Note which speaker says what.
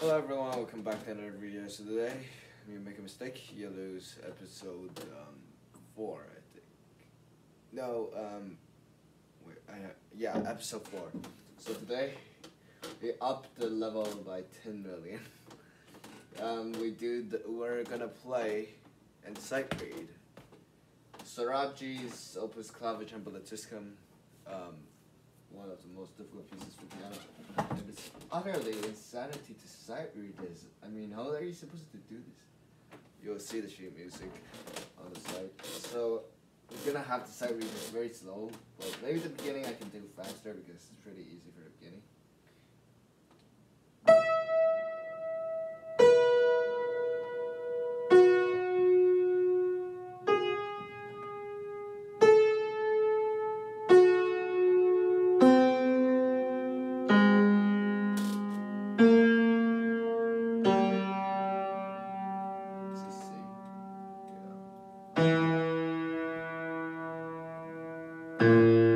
Speaker 1: Hello everyone, welcome back to another video. So today, you make a mistake, you lose episode um, 4, I think. No, um, wait, I, yeah, episode 4. So today, we upped the level by 10 million. um, we do, the, we're gonna play and sight read Sorabji's Opus Clavicembalisticum, um, one of the most difficult pieces for piano. It's utterly insanity to sight read this. I mean, how are you supposed to do this? You'll see the sheet music on the side. So we're gonna have to sight read this very slow, but maybe the beginning I can do faster because it's pretty easy for Música